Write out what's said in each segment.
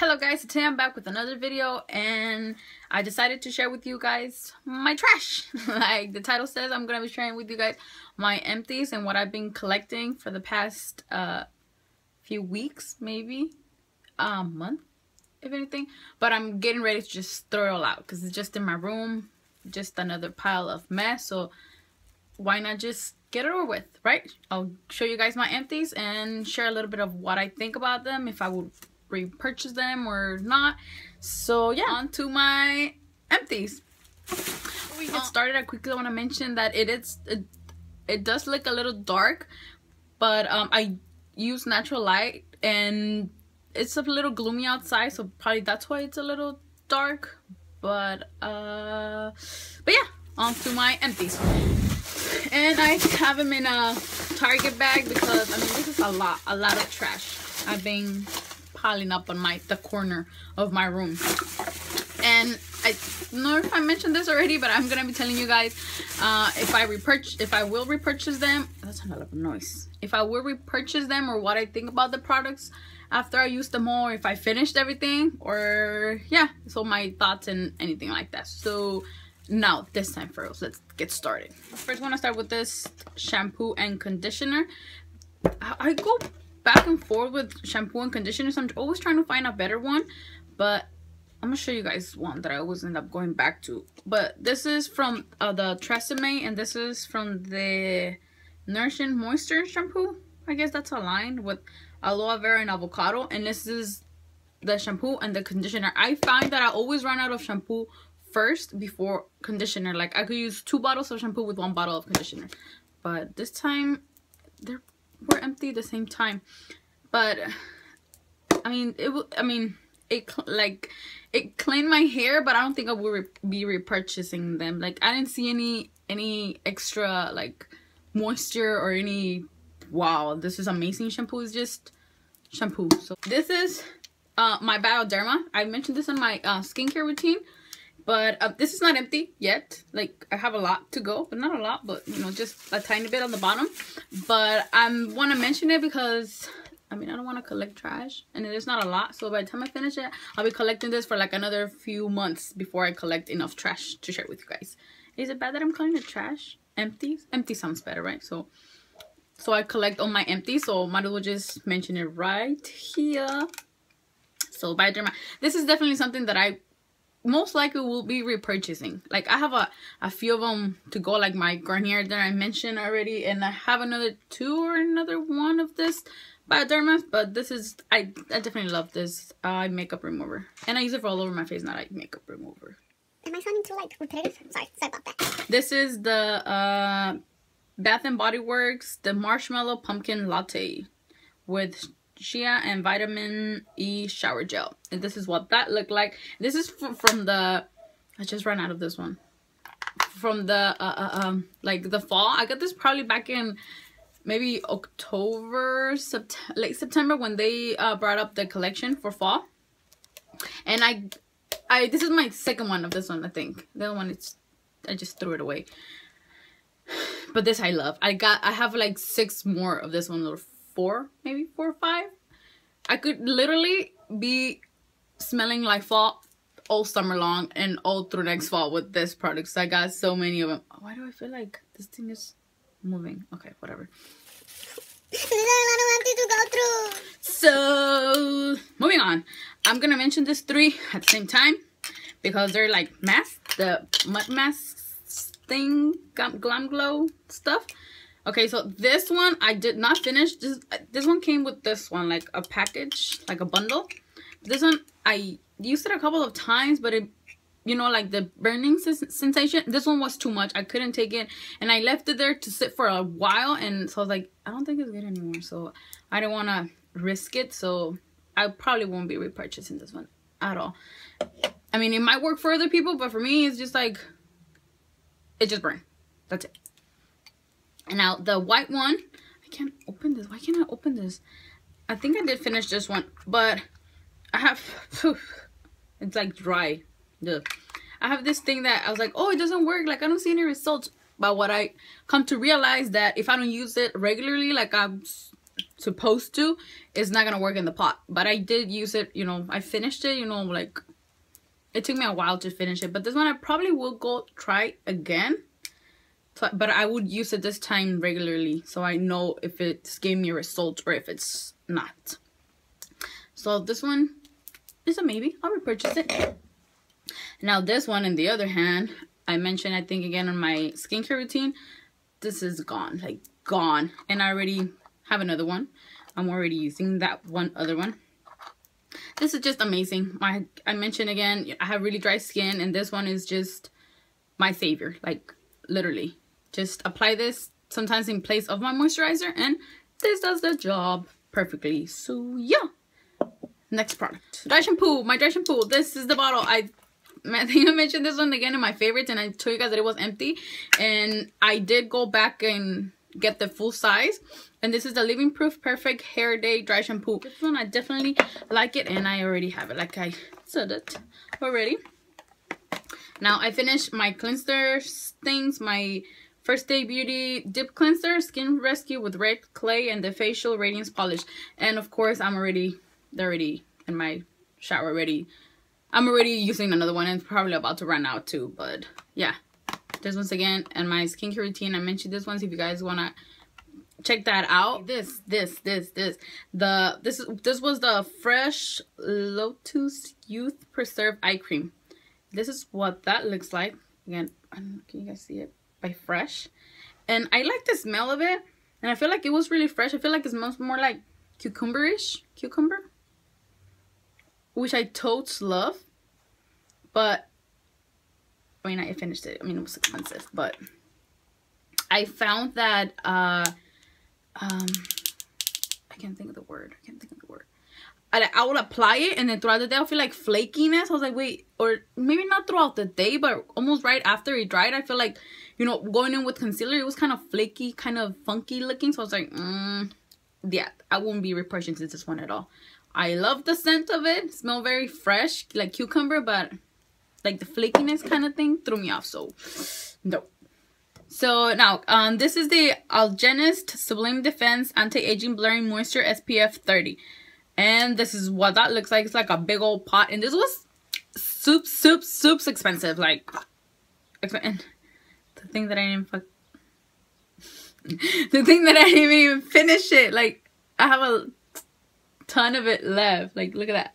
hello guys. Today i'm back with another video and i decided to share with you guys my trash. Like the title says i'm gonna be sharing with you guys my empties and what i've been collecting for the past uh few weeks maybe a um, month if anything. But i'm getting ready to just throw it all out because it's just in my room just another pile of mess. So why not just get it over with right? I'll show you guys my empties and share a little bit of what i think about them if i would repurchase them or not. So yeah, on to my empties. Before we get started, I quickly want to mention that it is it, it does look a little dark, but um, I use natural light and it's a little gloomy outside, so probably that's why it's a little dark. But uh, but yeah, on to my empties. And I have them in a Target bag because I mean this is a lot, a lot of trash. I've been piling up on my the corner of my room. And I don't know if I mentioned this already but I'm gonna be telling you guys uh, if I repurchase if I will repurchase them that's a lot of noise. If I will repurchase them or what I think about the products after I use them all if I finished everything or yeah so my thoughts and anything like that. So now this time first let's get started. First I want to start with this shampoo and conditioner. I go back and forth with shampoo and conditioners. I'm always trying to find a better one, but I'm gonna show you guys one that I always end up going back to. But this is from uh, the Tresemme, and this is from the Nourishing Moisture shampoo. I guess that's a line with aloe vera and avocado, and this is the shampoo and the conditioner. I find that I always run out of shampoo first before conditioner. Like I could use two bottles of shampoo with one bottle of conditioner, but this time they're were empty at the same time. But i mean it will i mean it like it cleaned my hair but i don't think i will re be repurchasing them. Like i didn't see any any extra like moisture or any wow this is amazing shampoo. Is just shampoo. So this is uh my bioderma. I mentioned this in my uh skincare routine but uh, this is not empty yet. Like i have a lot to go but not a lot but you know just a tiny bit on the bottom. But i want to mention it because i mean i don't want to collect trash and it is not a lot. So by the time i finish it i'll be collecting this for like another few months before i collect enough trash to share with you guys. Is it bad that i'm calling it trash? Empty? Empty sounds better right? So so i collect all my empty so might as well just mention it right here. So by the Bioderma. This is definitely something that I most likely will be repurchasing. Like i have a a few of them to go like my garnier that i mentioned already and i have another two or another one of this bioderma but this is i i definitely love this uh makeup remover. And i use it for all over my face not like makeup remover. Am i sounding too like repetitive? Sorry sorry about that. This is the uh bath and body works the marshmallow pumpkin latte with shea and vitamin E shower gel. And this is what that looked like. This is from the, I just ran out of this one. From the, uh, uh, um, like the fall. I got this probably back in maybe October, Sept late September when they uh, brought up the collection for fall. And I, I, this is my second one of this one, I think. The other one, it's, I just threw it away. But this I love. I got, I have like six more of this one four, maybe four or five. I could literally be smelling like fall all summer long and all through next fall with this product. So I got so many of them. Why do I feel like this thing is moving? Okay, whatever. So, moving on. I'm to mention this three at the same time because they're like masks, the mud mask thing, GlamGlow stuff. Okay, so this one I did not finish. This this one came with this one, like a package, like a bundle. This one I used it a couple of times, but it, you know, like the burning sensation. This one was too much. I couldn't take it, and I left it there to sit for a while. And so I was like, I don't think it's good anymore. So I didn't want to risk it. So I probably won't be repurchasing this one at all. I mean, it might work for other people, but for me, it's just like it just burned. That's it. And now the white one, I can't open this. Why can't I open this? I think I did finish this one, but I have, it's like dry. Ugh. I have this thing that I was like, oh, it doesn't work. Like, I don't see any results. But what I come to realize that if I don't use it regularly, like I'm supposed to, it's not gonna work in the pot. But I did use it, you know, I finished it, you know, like it took me a while to finish it. But this one I probably will go try again. So, but I would use it this time regularly so I know if it's giving me a result or if it's not. So this one is a maybe. I'll repurchase it. Now this one, in the other hand, I mentioned I think again on my skincare routine, this is gone, like gone. And I already have another one. I'm already using that one other one. This is just amazing. My I mentioned again, I have really dry skin and this one is just my savior. Like literally. Just apply this sometimes in place of my moisturizer and this does the job perfectly. So yeah. Next product. Dry shampoo. My dry shampoo. This is the bottle. I I think I mentioned this one again in my favorites and I told you guys that it was empty. And I did go back and get the full size. And this is the Living Proof Perfect Hair Day Dry Shampoo. This one I definitely like it and I already have it like I said it already. Now I finished my cleanser things, my First Aid Beauty Dip Cleanser, Skin Rescue with Red Clay, and the Facial Radiance Polish. And of course, I'm already, they're already in my shower already. I'm already using another one and probably about to run out too. But yeah, this once again, and my skincare routine. I mentioned this once if you guys want to check that out this this this this the this is this was the fresh lotus youth preserve eye cream this is what that looks like again can you guys see it by Fresh. And I like the smell of it. And I feel like it was really fresh. I feel like it smells more like cucumber-ish. Cucumber. Which I totes love. But, I mean, I finished it. I mean, it was expensive. But I found that, uh, um, I can't think of the word. I can't think of the word. I, I would apply it and then throughout the day I'll feel like flakiness. I was like, wait, or maybe not throughout the day, but almost right after it dried, I feel like, you know, going in with concealer, it was kind of flaky, kind of funky looking. So I was like, mm, yeah, I won't be repurchasing this one at all. I love the scent of it. Smell very fresh, like cucumber, but like the flakiness kind of thing threw me off. So, no. So now, um, this is the Algenist Sublime Defense Anti-Aging Blurring Moisture SPF 30. And this is what that looks like. It's like a big old pot. And this was soup, soup, soup's expensive. Like, the thing that I didn't fuck. the thing that I didn't even finish it. Like, I have a ton of it left. Like, look at that.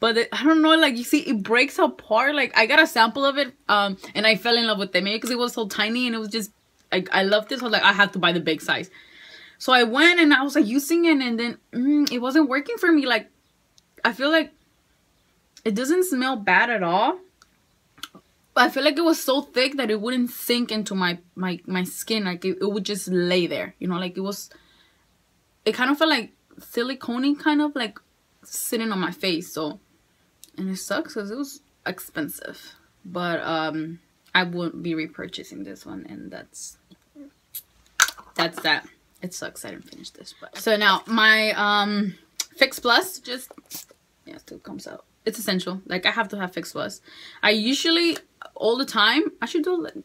But it, I don't know, like, you see, it breaks apart. Like, I got a sample of it, um, and I fell in love with it. Maybe because it was so tiny and it was just, like, I loved it. So, like, I had to buy the big size. So I went and I was like using it and then mm, it wasn't working for me. Like, I feel like it doesn't smell bad at all. But I feel like it was so thick that it wouldn't sink into my, my, my skin. Like, it, it would just lay there. You know, like it was... It kind of felt like silicone kind of like sitting on my face. So, and it sucks because it was expensive. But, um, I wouldn't be repurchasing this one. And that's... That's that it sucks I didn't finish this. But so now my um Fix Plus just yeah still comes out. It's essential. Like I have to have Fix Plus. I usually all the time I should do. Let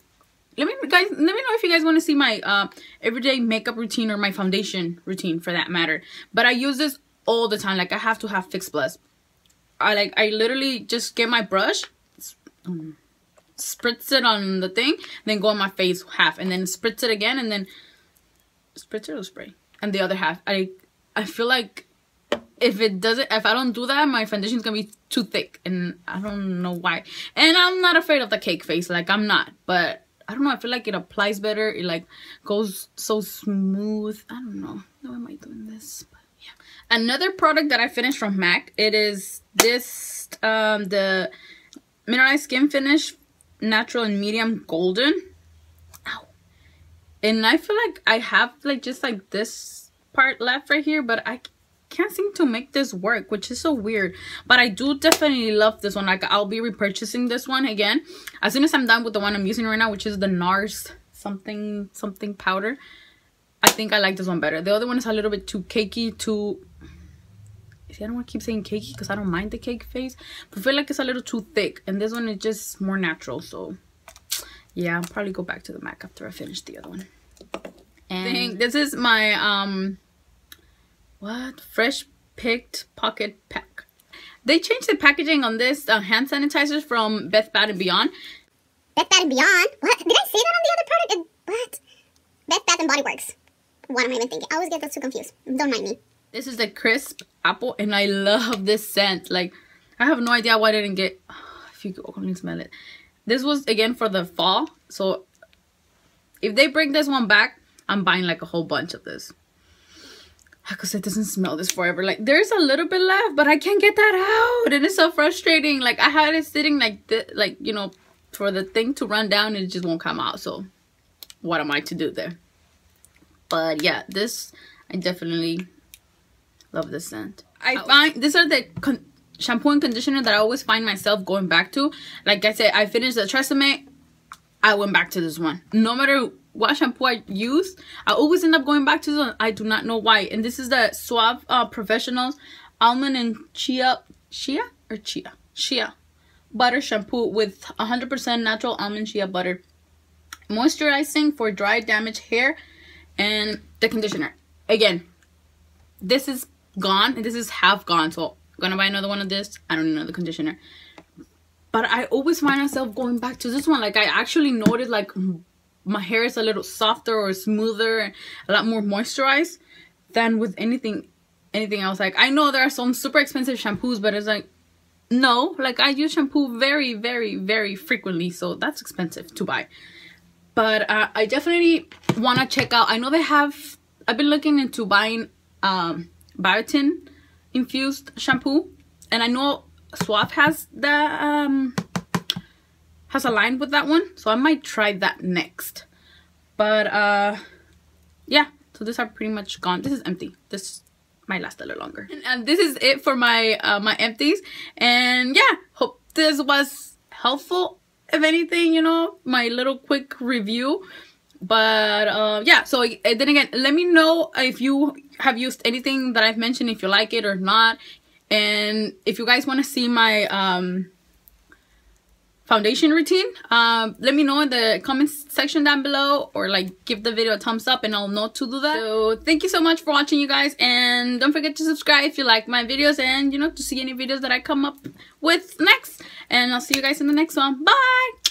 me guys let me know if you guys want to see my uh everyday makeup routine or my foundation routine for that matter. But I use this all the time. Like I have to have Fix Plus. I like I literally just get my brush. Um, spritz it on the thing then go on my face half and then spritz it again and then spritzer spray? And the other half i i feel like if it doesn't if i don't do that my foundation is gonna be too thick. And i don't know why. And i'm not afraid of the cake face like i'm not. But i don't know i feel like it applies better. It like goes so smooth. I don't know. How am i doing this? But yeah. Another product that i finished from mac it is this um the mineralized skin finish natural and medium golden and I feel like I have like just like this part left right here, but I can't seem to make this work, which is so weird. But I do definitely love this one. Like I'll be repurchasing this one again as soon as I'm done with the one I'm using right now, which is the NARS something something powder. I think I like this one better. The other one is a little bit too cakey, too See, I don't want to keep saying cakey because I don't mind the cake face. But I feel like it's a little too thick. And this one is just more natural. So yeah i'll probably go back to the mac after i finish the other one and this is my um what fresh picked pocket pack they changed the packaging on this uh, hand sanitizers from Beth Bath and Beyond Beth Bath and Beyond. What? Did I say that on the other product? It- What? Beth Bath and Body Works. What am I even thinking? I always get those two confused. Don't mind me. This is the crisp apple, and I love this scent. Like, I have no idea why I didn't get. If you could only smell it, this was again for the fall. So, if they bring this one back, I'm buying like a whole bunch of this. Ah, because it doesn't smell this forever. Like, there's a little bit left, but I can't get that out, and it's so frustrating. Like, I had it sitting like this, like you know, for the thing to run down, and it just won't come out. So, what am I to do there? But yeah, this I definitely Love this scent. I find these are the con- shampoo and conditioner that I always find myself going back to. Like I said, I finished the Tresemme. I went back to this one. No matter what shampoo I use, I always end up going back to this one. I do not know why. And this is the Suave uh, Professionals Almond and Chia, Chia or Chia? Chia butter shampoo with 100% natural almond chia butter. Moisturizing for dry damaged hair and the conditioner. Again, this is gone and this is half gone so gonna buy another one of this i don't need another conditioner. But i always find myself going back to this one. Like i actually noticed like my hair is a little softer or smoother and a lot more moisturized than with anything anything else. Like i know there are some super expensive shampoos but it's like no. Like i use shampoo very very very frequently so that's expensive to buy. But uh, i definitely want to check out i know they have i've been looking into buying um biotin infused shampoo and i know suave has the um has a line with that one so i might try that next. But uh yeah so these are pretty much gone. This is empty. This might last a little longer. And, and this is it for my uh my empties. And yeah hope this was helpful. If anything you know my little quick review but uh yeah so then again let me know if you have used anything that i've mentioned if you like it or not. And if you guys want to see my um foundation routine um let me know in the comments section down below or like give the video a thumbs up and i'll know to do that. So thank you so much for watching you guys. And don't forget to subscribe if you like my videos and you know to see any videos that i come up with next. And i'll see you guys in the next one. Bye